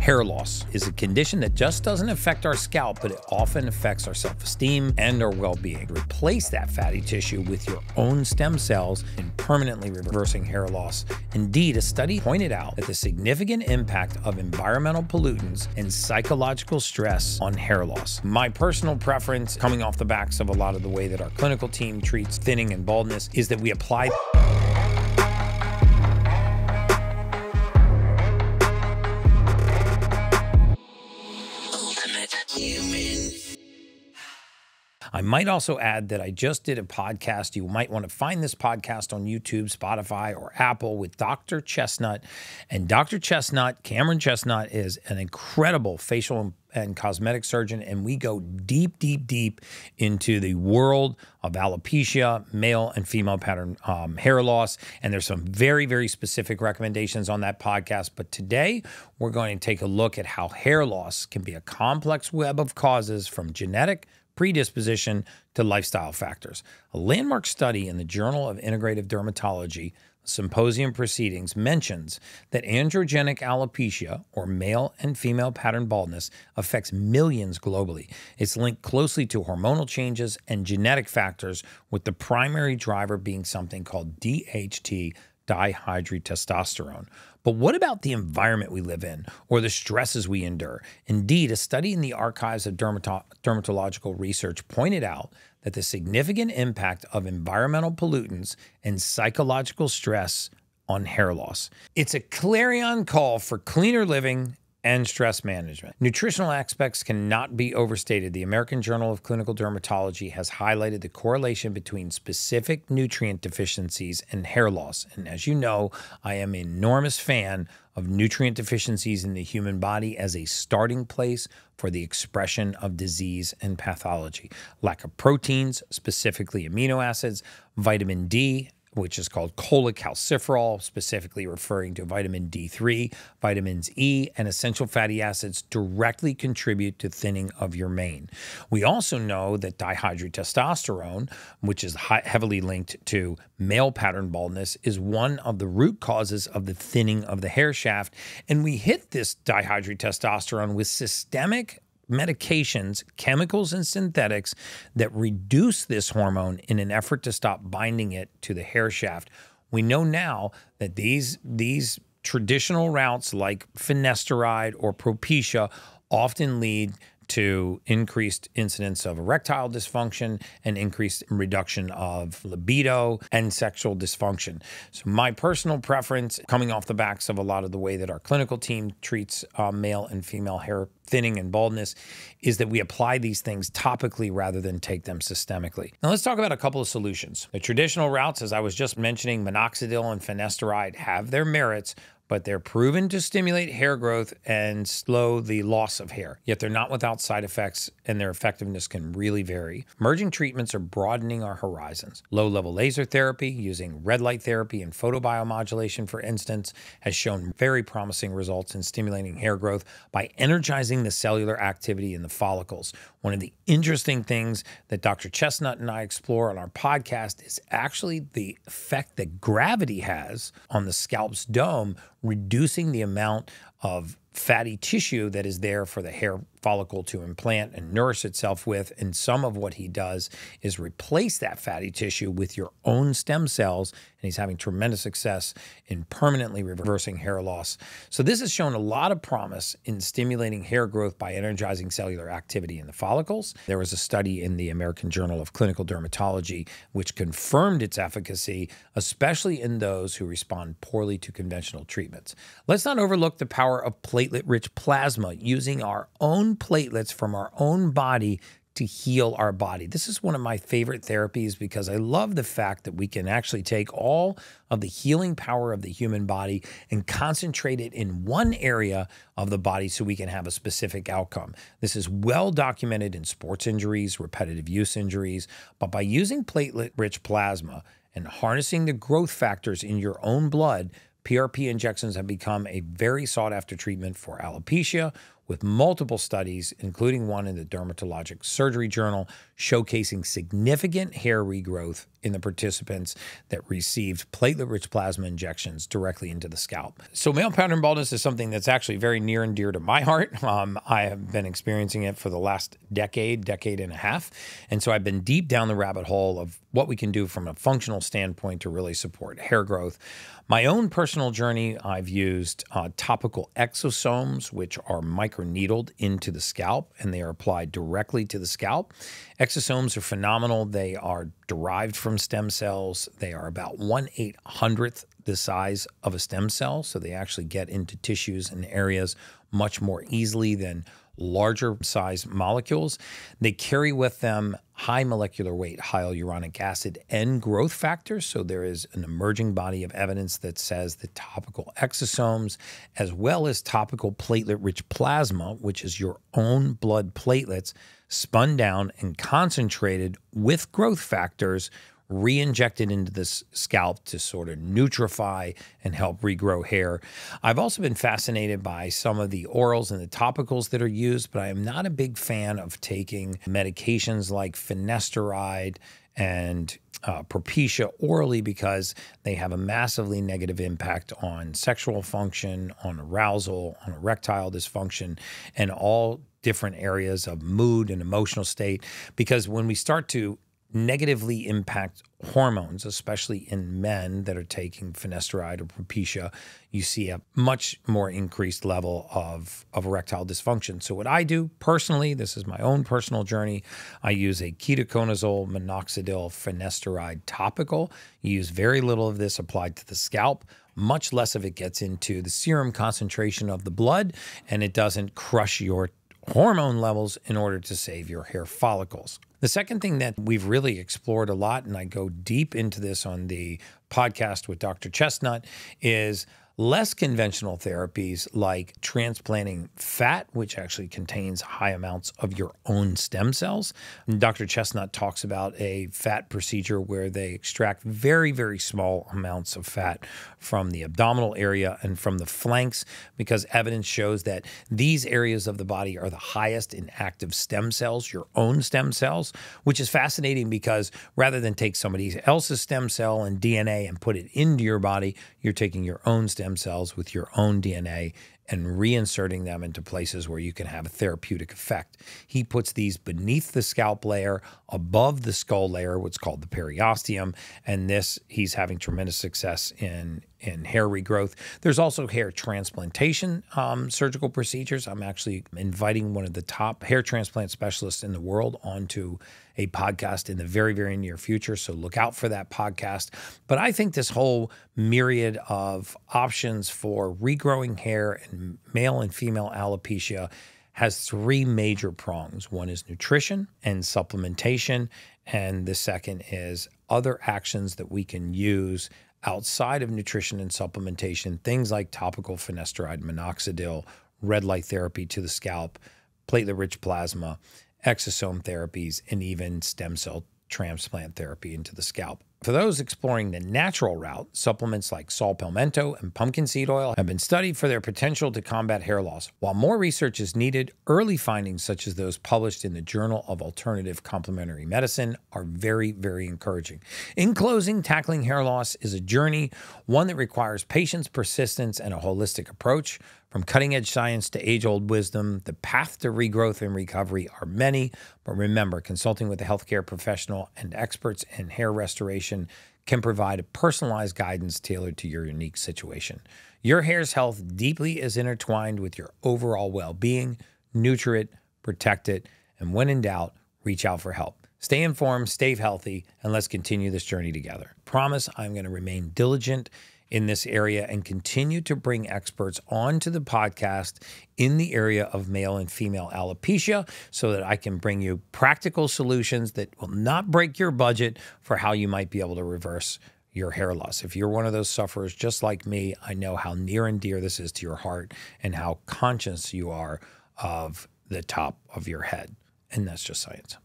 Hair loss is a condition that just doesn't affect our scalp, but it often affects our self esteem and our well being. Replace that fatty tissue with your own stem cells in permanently reversing hair loss. Indeed, a study pointed out that the significant impact of environmental pollutants and psychological stress on hair loss. My personal preference, coming off the backs of a lot of the way that our clinical team treats thinning and baldness, is that we apply. I might also add that I just did a podcast. You might want to find this podcast on YouTube, Spotify, or Apple with Dr. Chesnut. And Dr. Chesnut, Cameron Chesnut, is an incredible facial and cosmetic surgeon, and we go deep, deep, deep into the world of alopecia, male and female pattern um, hair loss. And there's some very, very specific recommendations on that podcast. But today, we're going to take a look at how hair loss can be a complex web of causes from genetic predisposition to lifestyle factors. A landmark study in the Journal of Integrative Dermatology symposium proceedings mentions that androgenic alopecia, or male and female pattern baldness, affects millions globally. It's linked closely to hormonal changes and genetic factors, with the primary driver being something called DHT dihydrotestosterone. But what about the environment we live in or the stresses we endure? Indeed, a study in the archives of dermato- dermatological research pointed out that the significant impact of environmental pollutants and psychological stress on hair loss. It's a clarion call for cleaner living and stress management. Nutritional aspects cannot be overstated. The American Journal of Clinical Dermatology has highlighted the correlation between specific nutrient deficiencies and hair loss. And as you know, I am an enormous fan of nutrient deficiencies in the human body as a starting place for the expression of disease and pathology. Lack of proteins, specifically amino acids, vitamin D, which is called cholecalciferol, specifically referring to vitamin D3, vitamins E, and essential fatty acids directly contribute to thinning of your mane. We also know that dihydrotestosterone, which is heavily linked to male pattern baldness, is one of the root causes of the thinning of the hair shaft. And we hit this dihydrotestosterone with systemic medications, chemicals, and synthetics that reduce this hormone in an effort to stop binding it to the hair shaft. We know now that these these traditional routes like finasteride or Propecia often lead to increased incidence of erectile dysfunction and increased reduction of libido and sexual dysfunction. So, my personal preference, coming off the backs of a lot of the way that our clinical team treats uh, male and female hair thinning and baldness, is that we apply these things topically rather than take them systemically. Now, let's talk about a couple of solutions. The traditional routes, as I was just mentioning, minoxidil and finasteride have their merits, but they're proven to stimulate hair growth and slow the loss of hair. Yet they're not without side effects, and their effectiveness can really vary. Emerging treatments are broadening our horizons. Low level laser therapy, using red light therapy and photobiomodulation, for instance, has shown very promising results in stimulating hair growth by energizing the cellular activity in the follicles. One of the interesting things that Dr. Chesnut and I explore on our podcast is actually the effect that gravity has on the scalp's dome reducing the amount of fatty tissue that is there for the hair follicle to implant and nourish itself with. And some of what he does is replace that fatty tissue with your own stem cells. And he's having tremendous success in permanently reversing hair loss. So, this has shown a lot of promise in stimulating hair growth by energizing cellular activity in the follicles. There was a study in the American Journal of Clinical Dermatology which confirmed its efficacy, especially in those who respond poorly to conventional treatments. Let's not overlook the power of platelet rich plasma using our own platelets from our own body to heal our body. This is one of my favorite therapies because I love the fact that we can actually take all of the healing power of the human body and concentrate it in one area of the body so we can have a specific outcome. This is well documented in sports injuries, repetitive use injuries, but by using platelet rich plasma and harnessing the growth factors in your own blood, PRP injections have become a very sought after treatment for alopecia with multiple studies, including one in the Dermatologic Surgery Journal, showcasing significant hair regrowth in the participants that received platelet rich plasma injections directly into the scalp. So, male pattern baldness is something that's actually very near and dear to my heart. Um, I have been experiencing it for the last decade, decade and a half. And so, I've been deep down the rabbit hole of what we can do from a functional standpoint to really support hair growth. My own personal journey, I've used uh, topical exosomes, which are microneedled into the scalp and they are applied directly to the scalp. Exosomes are phenomenal. They are derived from stem cells. They are about 1 800th the size of a stem cell. So they actually get into tissues and areas much more easily than larger size molecules. They carry with them high molecular weight hyaluronic acid and growth factors. So there is an emerging body of evidence that says that topical exosomes, as well as topical platelet rich plasma, which is your own blood platelets, spun down and concentrated with growth factors re-injected into the scalp to sort of nutrify and help regrow hair. I've also been fascinated by some of the orals and the topicals that are used, but I am not a big fan of taking medications like finasteride and uh, Propecia orally because they have a massively negative impact on sexual function, on arousal, on erectile dysfunction, and all different areas of mood and emotional state. Because when we start to negatively impact hormones, especially in men that are taking finasteride or Propecia, you see a much more increased level of, of erectile dysfunction. So, what I do personally, this is my own personal journey, I use a ketoconazole minoxidil finasteride topical. You use very little of this applied to the scalp. Much less of it gets into the serum concentration of the blood, and it doesn't crush your hormone levels in order to save your hair follicles. The second thing that we've really explored a lot, and I go deep into this on the podcast with Dr. Chesnut, is less conventional therapies like transplanting fat, which actually contains high amounts of your own stem cells. And Dr. Chesnut talks about a fat procedure where they extract very, very small amounts of fat from the abdominal area and from the flanks because evidence shows that these areas of the body are the highest in active stem cells, your own stem cells, which is fascinating because rather than take somebody else's stem cell and DNA and put it into your body, you're taking your own stem stem cells with your own DNA and reinserting them into places where you can have a therapeutic effect. He puts these beneath the scalp layer, above the skull layer, what's called the periosteum, and this he's having tremendous success in in hair regrowth. There's also hair transplantation um, surgical procedures. I'm actually inviting one of the top hair transplant specialists in the world onto a podcast in the very, very near future. So look out for that podcast. But I think this whole myriad of options for regrowing hair and male and female alopecia has three major prongs. One is nutrition and supplementation, and the second is other actions that we can use outside of nutrition and supplementation, things like topical finasteride minoxidil, red light therapy to the scalp, platelet rich plasma, exosome therapies, and even stem cell transplant therapy into the scalp. For those exploring the natural route, supplements like saw palmetto and pumpkin seed oil have been studied for their potential to combat hair loss. While more research is needed, early findings such as those published in the Journal of Alternative Complementary Medicine are very, very encouraging. In closing, tackling hair loss is a journey, one that requires patience, persistence, and a holistic approach. From cutting edge science to age old wisdom, the path to regrowth and recovery are many. But remember, consulting with a healthcare professional and experts in hair restoration can provide personalized guidance tailored to your unique situation. Your hair's health deeply is intertwined with your overall well being. Nurture it, protect it, and when in doubt, reach out for help. Stay informed, stay healthy, and let's continue this journey together. Promise I'm going to remain diligent in this area and continue to bring experts onto the podcast in the area of male and female alopecia so that I can bring you practical solutions that will not break your budget for how you might be able to reverse your hair loss. If you're one of those sufferers just like me, I know how near and dear this is to your heart and how conscious you are of the top of your head. And that's just science.